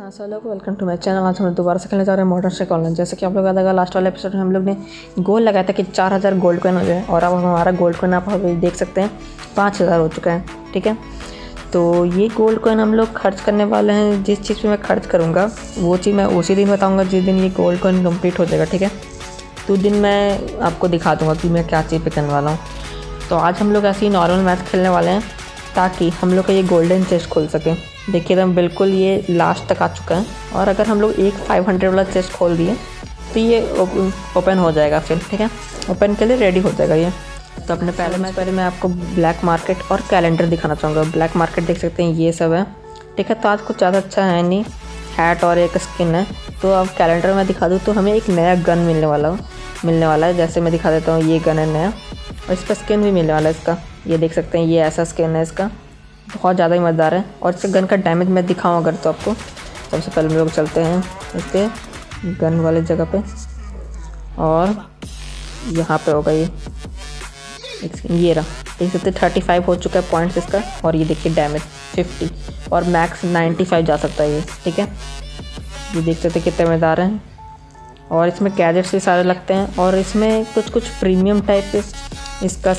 Hello welcome to my channel आज हम लोग दोबारा से खेलने जा रहे हैं मॉडर्न स्ट्राइक ऑनलाइन जैसे कि आप लोग आएगा लास्ट वाले एपिसोड में हम लोग ने गोल लगाया था कि चार हज़ार गोल्ड कॉइन हो जाए, और अब हमारा गोल्ड कॉइन आप देख सकते हैं, पाँच हज़ार हो चुका है, ठीक है? तो ये गोल्ड कॉइन हम लोग खर्च करने वाले हैं, जिस चीज़ पर मैं खर्च करूँगा, वो चीज़ मैं उसी दिन बताऊँगा जिस दिन ये गोल्ड कॉइन कंप्लीट हो जाएगा, ठीक है? तो दिन मैं आपको दिखा दूँगा कि मैं क्या चीज़ पे करने वाला हूँ। तो आज हम लोग ऐसे ही नॉर्मल मैच खेलने वाले हैं, ताकि हम लोग का ये गोल्डन चेस्ट खोल सकें। देखिए एकदम बिल्कुल ये लास्ट तक आ चुका है। और अगर हम लोग एक 500 वाला चेस्ट खोल दिए तो ये ओपन हो जाएगा फिर, ठीक है? ओपन के लिए रेडी हो जाएगा ये। तो अपने पहले मैं पहले मैं आपको ब्लैक मार्केट और कैलेंडर दिखाना चाहूँगा। ब्लैक मार्केट देख सकते हैं, ये सब है। ठीक है तो आज कुछ ज़्यादा अच्छा है नहीं। हैट और एक स्किन है। तो अब कैलेंडर में दिखा दूँ तो हमें एक नया गन मिलने वाला हो मिलने वाला है। जैसे मैं दिखा देता हूँ, ये गन है नया। और इस पर स्किन भी मिलने वाला है इसका। ये देख सकते हैं, ये ऐसा स्किन है इसका। बहुत ज़्यादा ही मज़ेदार है। और इससे गन का डैमेज मैं दिखाऊँ अगर तो आपको। सबसे पहले हम लोग चलते हैं इसके गन वाले जगह पे। और यहाँ पे होगा ये। ये रहा। देख सकते थर्टी फाइव हो चुका है पॉइंट्स इसका। और ये देखिए डैमेज फिफ्टी और मैक्स नाइन्टी फाइव जा सकता है ये, ठीक है? ये देख सकते कितने मज़ेदार हैं। और इसमें गैजेट्स भी सारे लगते हैं। और इसमें कुछ कुछ प्रीमियम टाइप इसका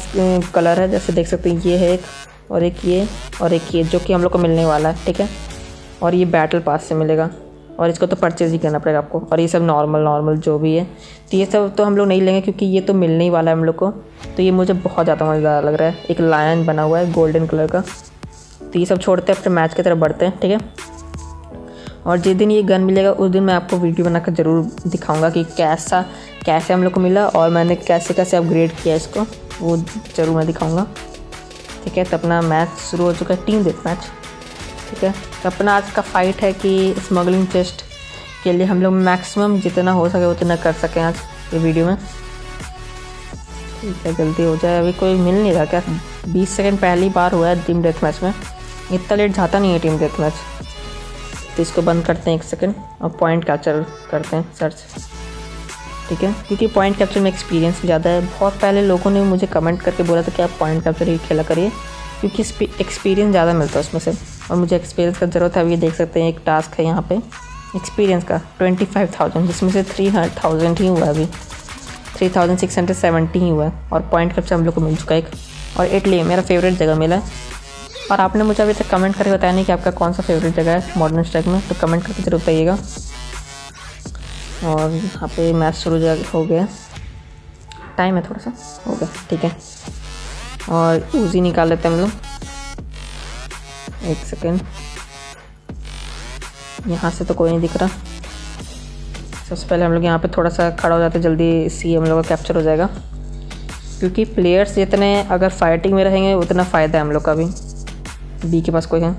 कलर है। जैसे देख सकते हैं, ये है एक और एक ये, और एक ये, जो कि हम लोग को मिलने वाला है, ठीक है? और ये बैटल पास से मिलेगा। और इसको तो परचेज़ ही करना पड़ेगा आपको। और ये सब नॉर्मल नॉर्मल जो भी है तो ये सब तो हम लोग नहीं लेंगे क्योंकि ये तो मिलने ही वाला है हम लोग को। तो ये मुझे बहुत ज़्यादा मज़ेदार लग रहा है। एक लायन बना हुआ है गोल्डन कलर का। तो ये सब छोड़ते हैं फिर मैच की तरफ़ बढ़ते हैं, ठीक है? और जिस दिन ये गन मिलेगा, उस दिन मैं आपको वीडियो बनाकर ज़रूर दिखाऊँगा कि कैसा, कैसे हम लोग को मिला, और मैंने कैसे कैसे अपग्रेड किया इसको। वो ज़रूर मैं दिखाऊँगा। ठीक है तो अपना मैच शुरू हो चुका है, टीम डेथ मैच। ठीक है तो अपना आज का फाइट है कि स्मगलिंग टेस्ट के लिए हम लोग मैक्सिमम जितना हो सके उतना कर सकें आज ये वीडियो में। ठीक है, जल्दी हो जाए। अभी कोई मिल नहीं रहा क्या? बीस सेकंड पहली बार हुआ है टीम डेथ मैच में। इतना लेट जाता नहीं है टीम डेथ मैच तो इसको बंद करते हैं एक सेकंड और पॉइंट कैप्चर करते हैं सर्च ठीक है? क्योंकि पॉइंट कैप्चर में एक्सपीरियंस ज़्यादा है। बहुत पहले लोगों ने मुझे कमेंट करके बोला था कि आप पॉइंट कैप्चर ही खेला करिए, क्योंकि एक्सपीरियंस ज़्यादा मिलता है उसमें से। और मुझे एक्सपीरियंस का ज़रूरत है अभी देख सकते हैं, एक टास्क है यहाँ पे। एक्सपीरियंस का ट्वेंटी फाइव थाउज़ेंड जिसमें से थ्री थाउज़ेंड ही हुआ अभी। Three thousand six hundred seventy ही हुआ है। और पॉइंट कैप्चर हम लोग को मिल चुका है एक। और इटली मेरा फेवरेट जगह मिला है। और आपने मुझे अभी तक कमेंट करके बताया नहीं कि आपका कौन सा फेवरेट जगह है मॉडर्न स्ट्राइक में तो कमेंट करके ज़रूर बताइएगा। और यहाँ पे मैच शुरू हो गया। टाइम है थोड़ा सा। हो गया। ठीक है। और ऊजी निकाल लेते हैं हम लोग। एक सेकेंड यहाँ से तो कोई नहीं दिख रहा। सबसे पहले हम लोग यहाँ पे थोड़ा सा खड़ा हो जाते जल्दी सी हम लोग का कैप्चर हो जाएगा। क्योंकि प्लेयर्स जितने अगर फाइटिंग में रहेंगे, उतना फ़ायदा है हम लोग का भी। बी के पास कोई है।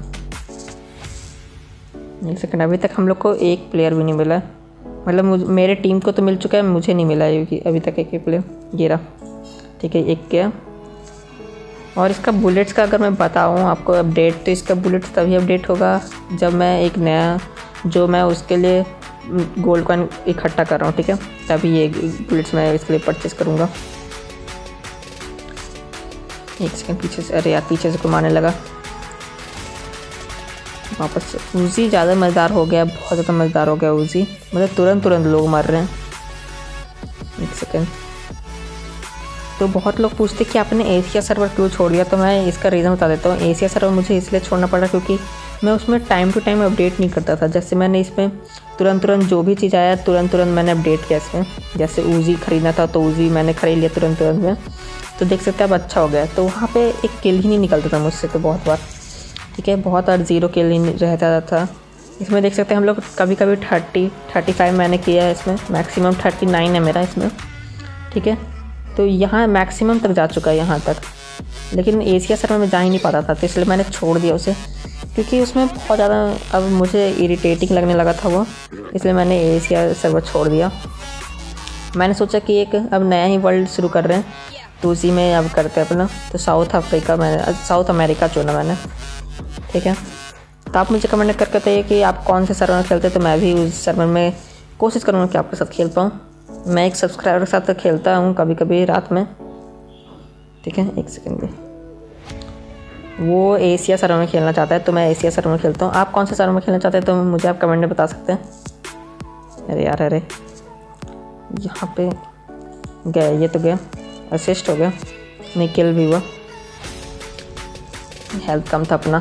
एक सेकेंड अभी तक हम लोग को एक प्लेयर भी नहीं मिला। मतलब मेरे टीम को तो मिल चुका है, मुझे नहीं मिला है अभी तक एक प्लेयर ये रहा ठीक है, एक क्या। और इसका बुलेट्स का अगर मैं बताऊँ आपको अपडेट तो इसका बुलेट्स तभी अपडेट होगा जब मैं एक नया, जो मैं उसके लिए गोल्ड कॉइन इकट्ठा कर रहा हूँ, ठीक है? तभी ये बुलेट्स मैं इसके लिए परचेज़ करूँगा। एक सेकंड पीछे से, अरे यार, पीछे से घुमाने लगा। वापस ऊजी ज़्यादा मज़ेदार हो गया, बहुत ज़्यादा मज़ेदार हो गया ऊजी मतलब तुरंत तुरंत लोग मर रहे हैं। एक सेकेंड तो बहुत लोग पूछते कि आपने एशिया सर्वर क्यों छोड़ दिया? तो मैं इसका रीज़न बता देता हूँ। एशिया सर्वर मुझे इसलिए छोड़ना पड़ा क्योंकि मैं उसमें टाइम टू टाइम अपडेट नहीं करता था। जैसे मैंने इसमें तुरंत तुरंत जो भी चीज़ आया तुरंत तुरंत मैंने अपडेट किया इसमें। जैसे ऊजी ख़रीदना था तो ऊजी मैंने ख़रीद लिया तुरंत तुरंत में। तो देख सकते हैं अब अच्छा हो गया। तो वहाँ पे एक किल ही नहीं निकलता था मुझसे तो बहुत बार। ठीक है, बहुत बार ज़ीरो किल रहता था इसमें देख सकते हैं हम लोग कभी कभी थर्टी थर्टी फाइव मैंने किया है इसमें। मैक्सिमम थर्टी नाइन है मेरा इसमें। ठीक है तो यहाँ मैक्सिमम तक जा चुका है यहाँ तक। लेकिन एशिया सर्वर में जा ही नहीं पाता था तो इसलिए मैंने छोड़ दिया उसे। क्योंकि उसमें बहुत ज़्यादा अब मुझे इरिटेटिंग लगने लगा था वो, इसलिए मैंने एशिया सर्वर छोड़ दिया। मैंने सोचा कि एक अब नया ही वर्ल्ड शुरू कर रहे हैं। तो उसी में अब करते हैं अपना। तो साउथ अफ्रीका मैंने साउथ अमेरिका चुना मैंने। ठीक है? तो आप मुझे कमेंट करके बताइए कि आप कौन से सर्वर में खेलते हैं तो मैं भी उस सर्वर में कोशिश करूँगा कि आपके साथ खेल पाऊँ। मैं एक सब्सक्राइबर के साथ खेलता हूँ कभी कभी रात में। ठीक है, एक सेकेंड वो एशिया सर्वर में खेलना चाहता है तो मैं एशिया सर्वर में खेलता हूँ। आप कौन से सर्वर में खेलना चाहते हैं तो मुझे आप कमेंट में बता सकते हैं। अरे यार, अरे। यहाँ पे गया, ये तो गया। असिस्ट हो गया। नहीं किल भी हुआ। हेल्थ कम था अपना।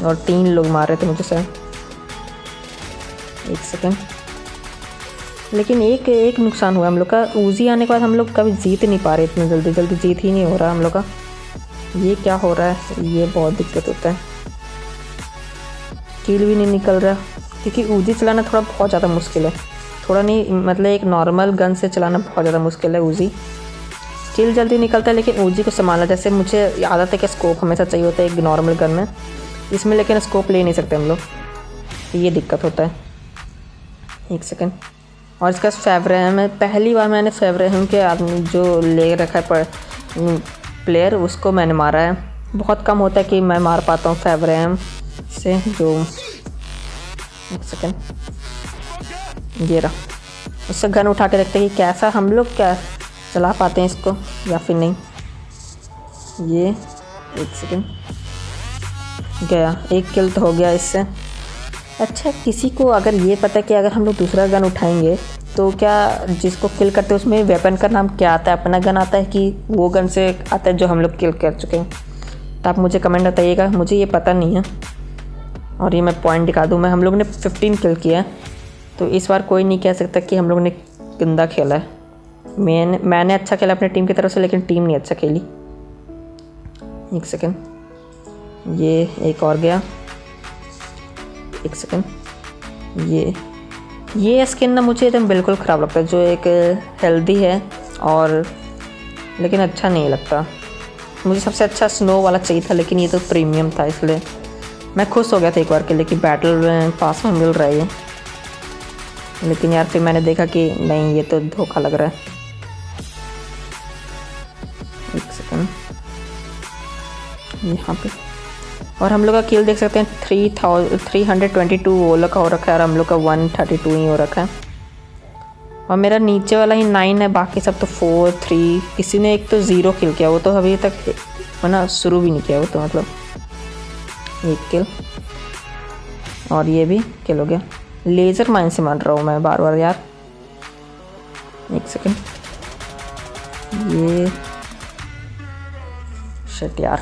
और तीन लोग मार रहे थे मुझे सर। एक सेकेंड लेकिन एक एक नुकसान हुआ हम लोग का। ऊजी आने के बाद हम लोग कभी जीत नहीं पा रहे इतने जल्दी। जल्दी जीत ही नहीं हो रहा हम लोग का। ये क्या हो रहा है? ये बहुत दिक्कत होता है। कील भी नहीं निकल रहा। क्योंकि ऊजी चलाना थोड़ा बहुत ज़्यादा मुश्किल है। थोड़ा नहीं मतलब एक नॉर्मल गन से चलाना बहुत ज़्यादा मुश्किल है ऊजी किल जल्दी निकलता है, लेकिन ऊजी को संभालना। जैसे मुझे आदत है कि स्कोप हमेशा चाहिए होता है एक नॉर्मल गन में। इसमें लेकिन स्कोप ले नहीं सकते हम लोग। ये दिक्कत होता है। एक सेकेंड और इसका फेवरेम है। पहली बार मैंने फेवरेम के आदमी जो ले रखा है पर प्लेयर उसको मैंने मारा है। बहुत कम होता है कि मैं मार पाता हूँ फेवरेम से जो। एक सेकेंड ये रहा। उससे गन उठा के देखते हैं कि कैसा हम लोग क्या चला पाते हैं इसको या फिर नहीं। ये, एक सेकेंड गया। एक किल तो हो गया इससे। अच्छा किसी को अगर ये पता है कि अगर हम लोग दूसरा गन उठाएँगे तो क्या जिसको किल करते हैं उसमें वेपन का नाम क्या आता है? अपना गन आता है कि वो गन से आता है जो हम लोग किल कर चुके हैं। तो आप मुझे कमेंट बताइएगा, मुझे ये पता नहीं है। और ये मैं पॉइंट दिखा दूँ। मैं, हम लोग ने फिफ्टीन किल किया तो इस बार कोई नहीं कह सकता कि हम लोग ने गंदा खेला है। मैंने मैंने अच्छा खेला अपनी टीम की तरफ़ से, लेकिन टीम नहीं अच्छा खेली। एक सेकेंड ये एक और गया। एक सेकेंड ये। ये स्किन ना मुझे एकदम बिल्कुल ख़राब लगता है, जो एक हेल्दी है और लेकिन अच्छा नहीं लगता। मुझे सबसे अच्छा स्नो वाला चाहिए था, लेकिन ये तो प्रीमियम था, इसलिए मैं खुश हो गया था एक बार के लिए कि बैटल पास में मिल रहा है ये। लेकिन यार फिर मैंने देखा कि नहीं, ये तो धोखा लग रहा है। एक सेकेंड यहाँ पे। और हम लोग का किल देख सकते हैं three thousand three hundred twenty two वो लोग का हो रखा है और हम लोग का वन थर्टी टू ही हो रखा है। और मेरा नीचे वाला ही नाइन है, बाकी सब तो फोर थ्री किसी ने एक तो ज़ीरो किल किया, वो तो अभी तक ना शुरू भी नहीं किया, वो तो मतलब एक किल और ये भी किल हो गया। लेज़र माइन से मार रहा हूँ मैं बार बार यार। एक सेकेंड ये शट यार।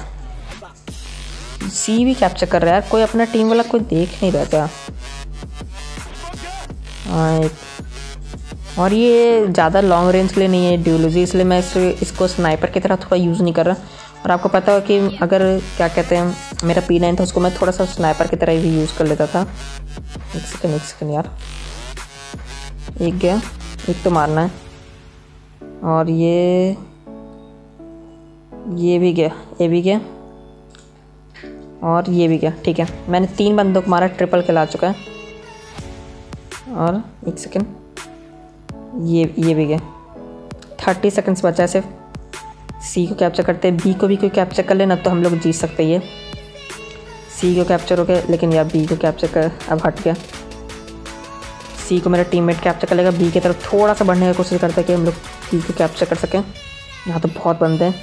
सी भी कैप्चर कर रहा है। यार कोई अपना टीम वाला कोई देख नहीं रहा क्या और ये ज़्यादा लॉन्ग रेंज के लिए नहीं है ड्यूलोजी इसलिए मैं इस, इसको स्नाइपर की तरह थोड़ा यूज़ नहीं कर रहा। और आपको पता हो कि अगर क्या कहते हैं मेरा पी नाइन था उसको मैं थोड़ा सा स्नाइपर की तरह भी यूज़ कर लेता था। एक सेकेंड एक सेकेंड यार। एक गया। एक तो मारना है। और ये ये भी गया। ये भी गया। और ये भी गया ठीक है। मैंने तीन बंदों को मारा ट्रिपल किल आ चुका है। और एक सेकेंड ये ये भी गया थर्टी सेकेंड्स बचा है सिर्फ़। सी को कैप्चर करते हैं। बी को भी कोई कैप्चर कर लेना तो हम लोग जीत सकते ये। सी को कैप्चर हो गया, लेकिन यार बी को कैप्चर कर अब हट गया। सी को मेरा टीममेट कैप्चर कर लेगा। बी की तरफ़ थोड़ा सा बढ़ने की कोशिश करता है कि हम लोग बी को कैप्चर कर सकें। यहाँ तो बहुत बंदे हैं।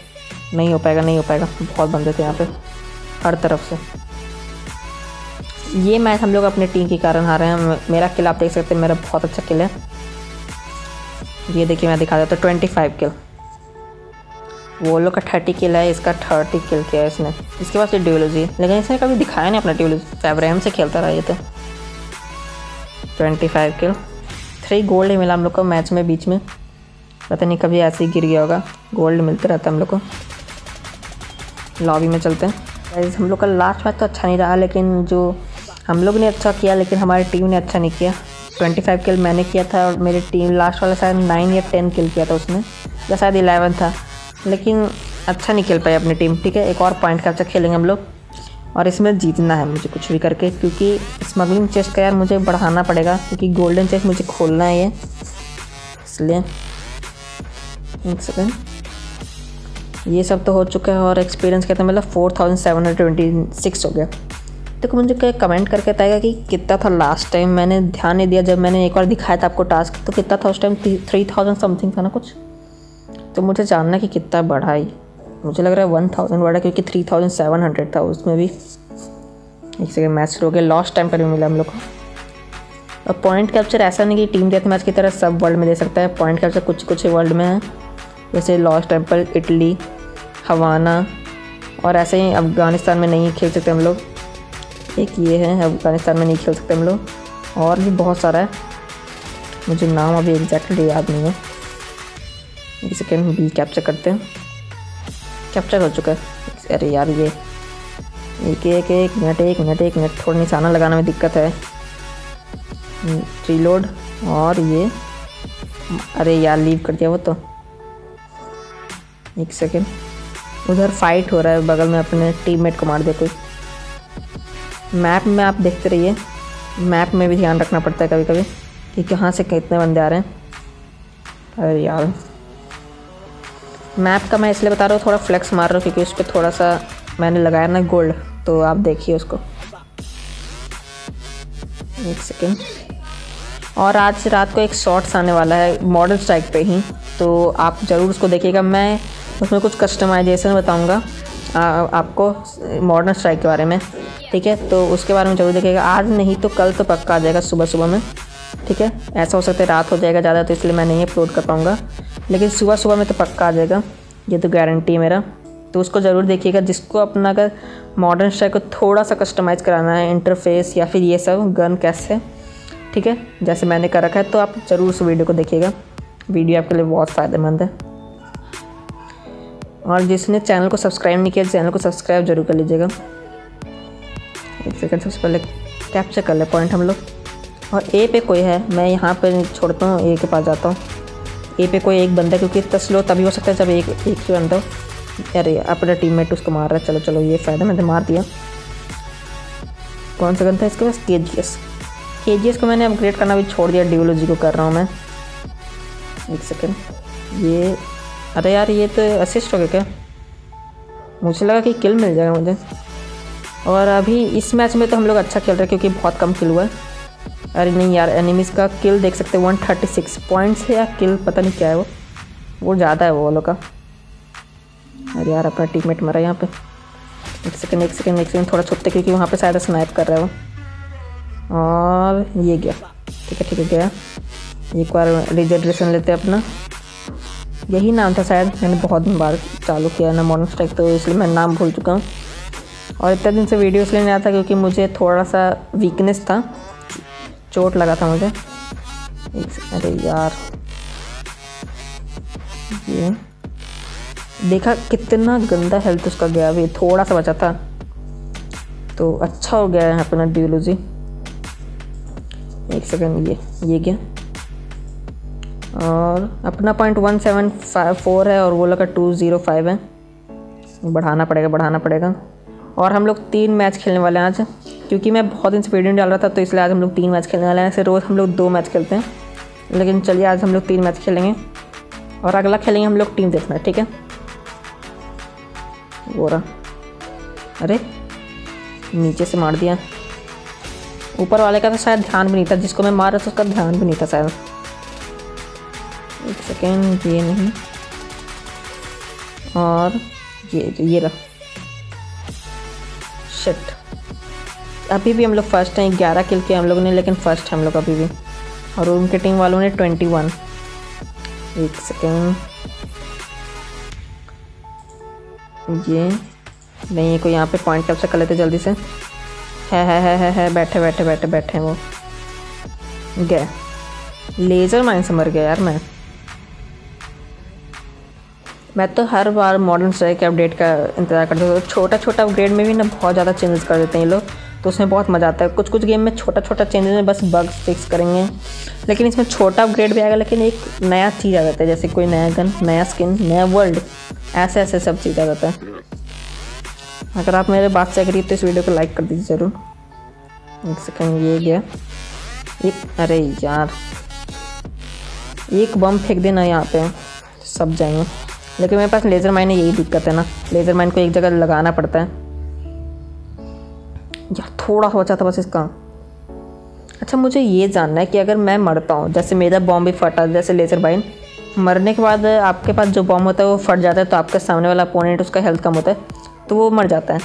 नहीं हो पाएगा, नहीं हो पाएगा। बहुत बंदे थे यहाँ पे। हर तरफ़ से। ये मैच हम लोग अपने टीम के कारण हारे हैं। मेरा किल आप देख सकते हैं, मेरा बहुत अच्छा किल है। ये देखिए, मैं दिखा देता हूँ ट्वेंटी फाइव किल। वो लोग का थर्टी किल है, इसका थर्टी किल किया है इसने। इसके पास ड्यूलोजी लेकिन इसने कभी दिखाया नहीं अपना ड्यूलोजी फेवरेम से खेलता रहा ये तो। Twenty five kill. Three gold ही मिला हम लोग को मैच में, बीच में। पता नहीं कभी ऐसे ही गिर गया होगा। गोल्ड मिलते रहता हम लोग को। लॉबी में चलते हैं। हम लोग का लास्ट मैच तो अच्छा नहीं रहा, लेकिन जो हम लोग ने अच्छा किया, लेकिन हमारी टीम ने अच्छा नहीं किया। ट्वेंटी फाइव किल मैंने किया था और मेरी टीम लास्ट वाला शायद नाइन या टेन किल किया था उसने, या शायद इलेवन था। लेकिन अच्छा नहीं खेल पाई अपनी टीम ठीक है? एक और पॉइंट का अच्छा खेलेंगे हम लोग, और इसमें जीतना है मुझे कुछ भी करके, क्योंकि स्मगलिंग चेस्ट का यार मुझे बढ़ाना पड़ेगा, क्योंकि गोल्डन चेस्ट मुझे खोलना है ये। इसलिए, एक सेकेंड ये सब तो हो चुका है और एक्सपीरियंस कहते हैं मतलब four thousand seven hundred twenty six हो गया। देखो, मुझे क्या कमेंट करके बताएगा कि कितना था लास्ट टाइम मैंने ध्यान नहीं दिया, जब मैंने एक बार दिखाया था आपको टास्क तो कितना था उस टाइम थ्री थाउज़ेंड समथिंग था ना कुछ? तो मुझे जानना कि कितना बढ़ा ही मुझे लग रहा है वन थाउज़ेंड बढ़ा, क्योंकि थ्री थाउज़ेंड सेवन हंड्रेड था, उसमें भी एक सेकेंड मैच शुरू हो गया। लॉस्ट टाइम भी मिला हम लोग को। और पॉइंट कैप्चर ऐसा नहीं कि टीम डेथ मैच की तरह सब वर्ल्ड में दे सकता है। पॉइंट कैप्चर कुछ कुछ वर्ल्ड में है। जैसे लॉस्ट टेंपल, इटली, हवाना, और ऐसे ही अफ़गानिस्तान में नहीं खेल सकते हम लोग। एक ये है, अफ़गानिस्तान में नहीं खेल सकते हम लोग। और भी बहुत सारा है। मुझे नाम अभी एग्जैक्टली याद नहीं है। एक सेकेंड बी कैप्चर करते हैं। कैप्चर हो चुका है। अरे यार, ये एक एक एक मिनट एक मिनट एक मिनट थोड़ा निशाना लगाने में दिक्कत है। रीलोड और ये अरे यार लीव कर दिया वो तो। एक सेकेंड उधर फाइट हो रहा है, बगल में अपने टीममेट को मार दे कोई। मैप में आप देखते रहिए। मैप में भी ध्यान रखना पड़ता है कभी कभी कि कहाँ से कितने बंदे आ रहे हैं। अरे यार। मैप का मैं इसलिए बता रहा हूँ, थोड़ा फ्लेक्स मार रहा हूँ क्योंकि उस पर थोड़ा सा मैंने लगाया ना गोल्ड तो आप देखिए उसको। एक सेकेंड और आज रात को एक शॉर्ट्स आने वाला है मॉडल स्ट्राइक पे ही तो आप ज़रूर उसको देखिएगा। मैं उसमें कुछ कस्टमाइजेशन बताऊँगा। आपको मॉडर्न स्ट्राइक के बारे में, ठीक है? तो उसके बारे में ज़रूर देखिएगा। आज नहीं तो कल तो पक्का आ जाएगा सुबह सुबह में, ठीक है? ऐसा हो सकता है रात हो जाएगा ज़्यादा तो इसलिए मैं नहीं अपलोड कर पाऊँगा। लेकिन सुबह सुबह में तो पक्का आ जाएगा, ये तो गारंटी है मेरा। तो उसको ज़रूर देखिएगा। जिसको अपना अगर मॉडर्न स्ट्राइक को थोड़ा सा कस्टमाइज़ कराना है इंटरफेस या फिर ये सब गन कैसे, ठीक है? जैसे मैंने कर रखा है तो आप ज़रूर उस वीडियो को देखिएगा। वीडियो आपके लिए बहुत फ़ायदेमंद है। और जिसने चैनल को सब्सक्राइब नहीं किया, चैनल को सब्सक्राइब ज़रूर कर लीजिएगा। एक सेकंड सबसे पहले कैप्चर कर ले पॉइंट हम लोग। और ए पे कोई है, मैं यहाँ पर छोड़ता हूँ ए के पास जाता हूँ। ए पे कोई एक बंदा, क्योंकि इतना स्लो तभी हो सकता है जब एक एक ही बंदा अरे, अपना टीममेट उसको मार रहा है, चलो चलो, ये फ़ायदा, मैंने मार दिया। कौन सा गन था इसके पास? के जी एस के जी एस को मैंने अपग्रेड करना भी छोड़ दिया डिओलॉजी को कर रहा हूँ मैं। एक सेकेंड ये अरे यार, ये तो असिस्ट हो गया क्या? मुझे लगा कि किल मिल जाएगा मुझे। और अभी इस मैच में तो हम लोग अच्छा खेल रहे हैं क्योंकि बहुत कम किल हुआ है। अरे नहीं यार एनिमीज़ का किल देख सकते हैं वन थर्टी सिक्स पॉइंट्स है या किल पता नहीं क्या है वो। वो ज़्यादा है वो वालों का। अरे यार, अपना टीममेट मरा यहाँ पे। एक सेकेंड एक सेकेंड एक सेकेंड थोड़ा छुपते क्योंकि वहाँ पे शायद स्नाइप कर रहा है। वो और ये गया। ठीक है ठीक है, गया। एक बार रिजर्वेशन लेते हैं अपना। यही नाम था शायद। मैंने बहुत दिन बाद चालू किया ना मॉडर्न स्ट्राइक तो इसलिए मैं नाम भूल चुका हूँ। और इतने दिन से वीडियो इसलिए नहीं आता क्योंकि मुझे थोड़ा सा वीकनेस था। चोट लगा था मुझे। अरे यार। ये। देखा कितना गंदा हेल्थ उसका गया अभी। थोड़ा सा बचा था। तो अच्छा हो गया यहाँ पर ना डियोलॉजी एक सेकंड ये ये क्या? और अपना point one seven five four है और वो लगा टू ज़ीरो फाइव है। बढ़ाना पड़ेगा बढ़ाना पड़ेगा। और हम लोग तीन मैच खेलने वाले हैं आज। क्योंकि मैं बहुत दिन से वीडियो डाल रहा था तो इसलिए आज हम लोग तीन मैच खेलने वाले हैं। ऐसे रोज़ हम लोग दो मैच खेलते हैं। लेकिन चलिए, आज हम लोग तीन मैच खेलेंगे। और अगला खेलेंगे हम लोग टीम देखना, ठीक है? रहा। अरे, नीचे से मार दिया। ऊपर वाले का तो शायद ध्यान भी नहीं था, जिसको मैं मार रहा था, उसका ध्यान भी नहीं था शायद। सेकेंड ये नहीं। और ये ये रहा शिट अभी भी हम लोग फ़र्स्ट हैं, ग्यारह किल किए हम लोगों ने, लेकिन फ़र्स्ट हम लोग अभी भी। और उनके टीम वालों ने ट्वेंटी वन एक सेकेंड ये, नहीं कोई यहाँ पे पॉइंट कैप्चर कर लेते जल्दी से। है है है है है, बैठे बैठे बैठे बैठे हैं वो। गए। लेज़र माइन से मर गया यार मैं। मैं तो हर बार मॉडर्न स्ट्राइक के अपडेट का इंतज़ार करता हूँ। छोटा छोटा अपग्रेड में भी ना बहुत ज़्यादा चेंजेस कर देते हैं ये लोग तो उसमें बहुत मज़ा आता है। कुछ कुछ गेम में छोटा छोटा चेंजेस में बस बग्स फिक्स करेंगे। लेकिन इसमें छोटा अपग्रेड भी आएगा, लेकिन एक नया चीज़ आ जाता है, जैसे कोई नया गन नया स्किन नया वर्ल्ड ऐसे ऐसे सब चीज़ आ जाता है। अगर आप मेरे बात से अगर तो इस वीडियो को लाइक कर दीजिए ज़रूर। एक सेकेंड ये गया। एक अरे यार। एक बम फेंक देना यहाँ पे, सब जाएँगे। लेकिन मेरे पास लेज़र माइन यही दिक्कत है ना। लेज़र माइन को एक जगह लगाना पड़ता है। यार, थोड़ा सोचा था बस इसका। अच्छा मुझे ये जानना है कि अगर मैं मरता हूँ जैसे मेरा बॉम्ब भी फटा, जैसे लेज़र माइन मरने के बाद आपके पास जो बॉम्ब होता है, वो फट जाता है तो आपके सामने वाला अपोनेंट उसका हेल्थ कम होता है तो वो मर जाता है।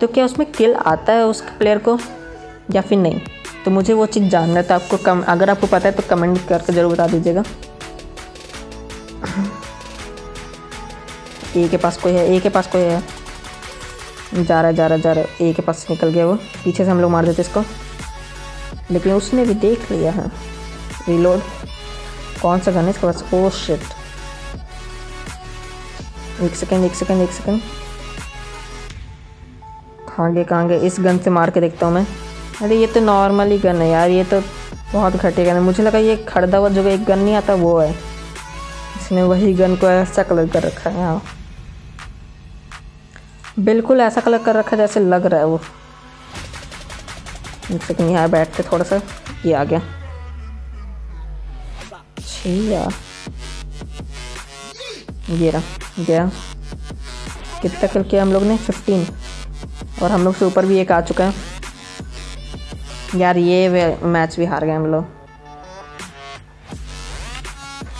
तो क्या उसमें किल आता है उस प्लेयर को, या फिर नहीं? तो मुझे वो चीज़ जानना है तो आपको कम, अगर आपको पता है तो कमेंट करके ज़रूर बता दीजिएगा। ए के पास कोई है, ए के पास कोई है। जा रहा है, जा रहा है, जा रहा है। ए के पास निकल गया वो। पीछे से हम लोग मार देते इसको। लेकिन उसने भी देख लिया, है। रिलोड कौन सा गन है इसके पास? ओ शिट एक सेकेंड एक सेकेंड एक सेकेंड कहाँ गए कहाँ गए इस गन से मार के देखता हूँ मैं। अरे, ये तो नॉर्मल ही गन है यार। ये तो बहुत घटे गन है। मुझे लगा ये खड़दा हुआ जो एक गन नहीं आता, वो है। इसने वही गन को ऐसा कलर कर रखा है हाँ। बिल्कुल ऐसा कलर कर रखा है जैसे लग रहा है वो। सेकेंड यहाँ बैठ के थोड़ा सा ये आ गया। छिया। ये रहा, गया। कितना किल किया हम लोग ने? फिफ्टीन और हम लोग से ऊपर भी एक आ चुका है। यार, ये मैच भी हार गए हम लोग।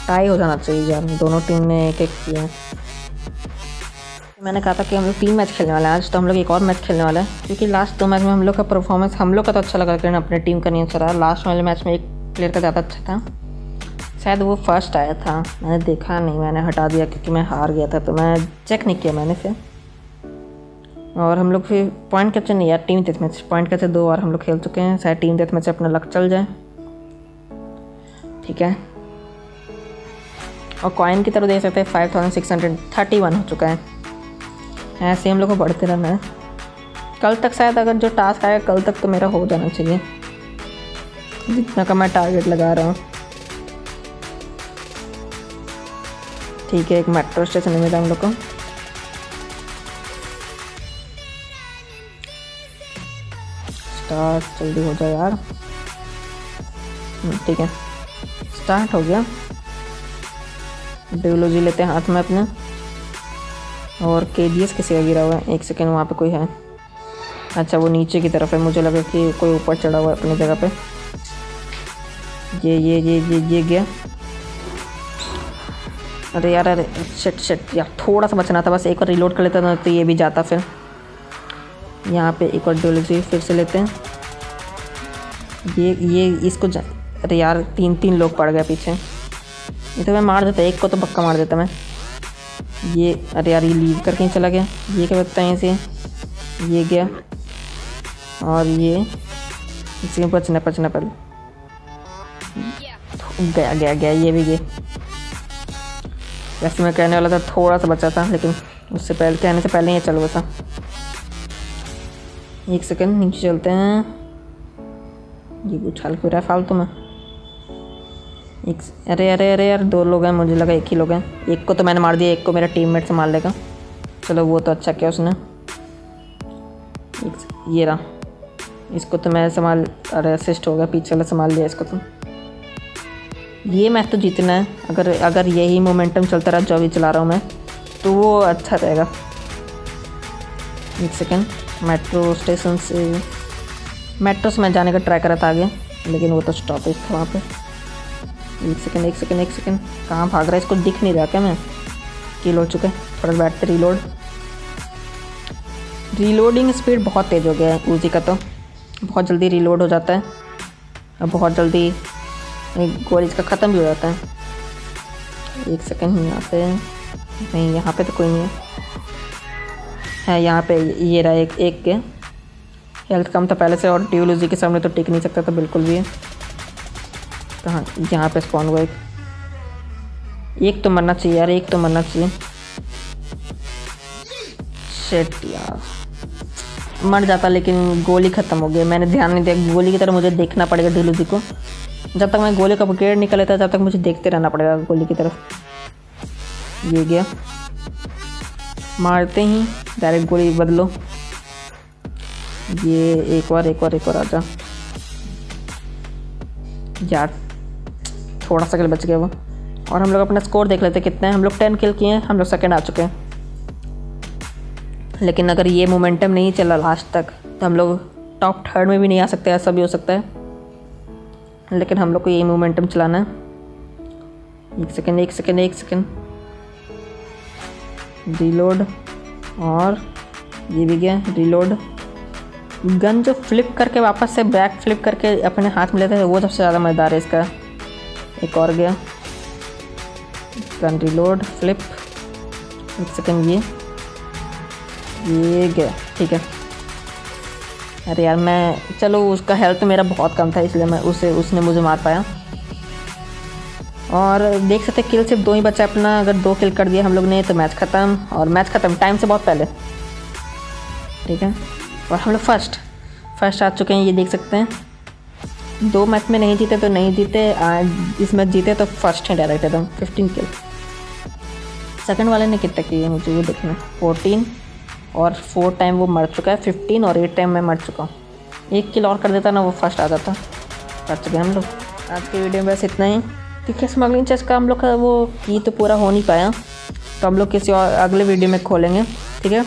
टाई हो जाना चाहिए यार, दोनों टीम ने एक एक किया। मैंने कहा था कि हम लोग तीन मैच खेलने वाले हैं, आज तो हम लोग एक और मैच खेलने वाले हैं। क्योंकि लास्ट दो मैच में हम लोग का परफॉर्मेंस हम लोग का तो अच्छा लगा, लेकिन अपने टीम का नहीं अच्छा रहा लास्ट वाले मैच में एक प्लेयर का ज़्यादा अच्छा था। शायद वो फ़र्स्ट आया था। मैंने देखा नहीं, मैंने हटा दिया क्योंकि मैं हार गया था तो मैं चेक नहीं किया मैंने फिर। और हम लोग फिर पॉइंट कैप्चर नहीं, यार टीम डेथ मैच पॉइंट कैसे दो बार हम लोग खेल चुके हैं। शायद टीम डेथ मैच अपना लक चल जाए। ठीक है। और कॉइन की तरफ़ देख सकते हैं five thousand six hundred thirty one हो चुका है। ऐसे हम लोग को बढ़ते रहना है। कल तक शायद अगर जो टास्क आएगा कल तक तो मेरा हो जाना चाहिए। जितना का मैं टारगेट लगा रहा हूँ। ठीक है एक मेट्रो स्टेशन मिला हम लोग। को स्टार्ट जल्दी हो जाए यार। हम्म, ठीक है। स्टार्ट हो गया। डियोलॉजी लेते हैं हाथ में अपने। और के जी एस किसी का गिरा हुआ है? एक सेकेंड वहाँ पे कोई है। अच्छा वो नीचे की तरफ़ है। मुझे लगा कि कोई ऊपर चढ़ा हुआ है अपनी जगह पे। ये ये ये ये ये गया। अरे यार, अरे शट शट यार, थोड़ा सा बचना था। बस एक और रिलोड कर लेता था तो ये भी जाता फिर। यहाँ पे एक और डोलॉजी फिर से लेते हैं। ये ये, इसको अरे यार, तीन तीन लोग पड़ गए पीछे। ये तो मैं मार देता, एक को तो पक्का मार देता मैं। ये, अरे यार, ये लीव करके चला गया। ये क्या बताता है इसे? ये गया। और ये इसी में बचना बचना पहले। गया गया गया, ये भी गया। वैसे मैं कहने वाला था, थोड़ा सा बचा था, लेकिन उससे पहले, कहने से पहले ही चल बसा एक सेकंड नीचे चलते हैं। ये उछाल क्यों रहा फालतू में। एक अरे अरे अरे यार, दो लोग हैं, मुझे लगा एक ही लोग हैं। एक को तो मैंने मार दिया, एक को मेरा टीममेट संभाल लेगा। चलो, वो तो अच्छा किया उसने। ये रहा। इसको तो मैं संभाल अरे असिस्ट हो गया, पीछे वाला संभाल लिया इसको तो। ये मैच तो जीतना है। अगर अगर यही मोमेंटम चलता रहा, जो अभी चला रहा हूँ मैं तो वो अच्छा रहेगा। एक सेकेंड मेट्रो स्टेशन से मेट्रो से मैं जाने का ट्राई करा था आगे, लेकिन वो तो स्टॉपेज था वहाँ पे। एक सेकेंड एक सेकेंड एक सेकेंड कहाँ भाग रहा है? इसको दिख नहीं रहा क्या मैं? किल हो चुके थोड़ा बैठते रीलोड रीलोडिंग स्पीड बहुत तेज़ हो गया है ऊजी का तो। बहुत जल्दी रीलोड हो जाता है। और बहुत जल्दी गोल इसका ख़त्म भी हो जाता है। एक सेकेंड यहाँ पे। नहीं, यहाँ पे तो कोई नहीं है। है, यहाँ पे ये रहा एक एक के। हेल्थ कम था पहले से और ट्यूलोजी के सामने तो टिक नहीं सकता था, बिल्कुल भी कहाँ यहाँ पे स्पॉन हुआ एक एक तो मरना चाहिए यार, एक तो मरना चाहिए। यार। मर जाता लेकिन गोली ख़त्म हो गई। मैंने ध्यान नहीं दिया, गोली की तरह मुझे देखना पड़ेगा ढिलूजी को। जब तक मैं गोली का बुकेट निकल लेता तब तक मुझे देखते रहना पड़ेगा गोली की तरफ़। ये गया। मारते ही डायरेक्ट गोली बदलो। ये एक बार एक बार एक बार आ जा। यार थोड़ा सा किल बच गया वो। और हम लोग अपना स्कोर देख लेते कितने हैं। हम लोग टेन किल किए हैं, हम लोग सेकेंड आ चुके हैं। लेकिन अगर ये मोमेंटम नहीं चला लास्ट तक तो हम लोग टॉप थर्ड में भी नहीं आ सकते, ऐसा भी हो सकता है। लेकिन हम लोग को यही मोमेंटम चलाना है। एक सेकेंड एक सेकेंड एक सेकेंड रिलोड और ये भी गया रिलोड गन जो फ्लिप करके वापस से बैक फ्लिप करके अपने हाथ में लेते हैं, वो सबसे ज़्यादा मज़ेदार है इसका। एक और गया। गन रिलोड फ्लिप एक सेकेंड ये। ये गया, ठीक है। अरे यार, मैं, चलो उसका हेल्थ मेरा बहुत कम था, इसलिए मैं उसे, उसने मुझे मार पाया। और देख सकते किल सिर्फ़ दो ही बचा अपना, अगर दो किल कर दिया हम लोग ने तो मैच ख़त्म। और मैच ख़त्म टाइम से बहुत पहले। ठीक है? और हम लोग फ़र्स्ट फ़र्स्ट आ चुके हैं, ये देख सकते हैं। दो मैच में नहीं जीते तो नहीं जीते इस मैच जीते तो फ़र्स्ट है डायरेक्ट एकदम फिफ्टीन किल सेकंड वाले ने कितना किए मुझे वो देखना। फोर्टीन और फोर टाइम वो मर चुका है फिफ्टीन और एट टाइम मैं मर चुका हूँ। एक किल और कर देता ना वो फ़र्स्ट आ जाता। कर चुके हम लोग। आज की वीडियो में बस इतना ही। क्योंकि स्मगलिंग चेस का हम लोग का वो की तो पूरा हो नहीं पाया। तो हम लोग किसी और अगले वीडियो में खोलेंगे, ठीक है?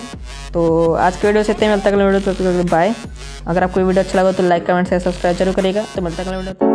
तो आज की वीडियो से इतने मिलता अगले वीडियो तो बाय अगर आपको वीडियो अच्छा लगा तो लाइक, कमेंट से सब्सक्राइब ज़रूर करेगा तो मिलता है वीडियो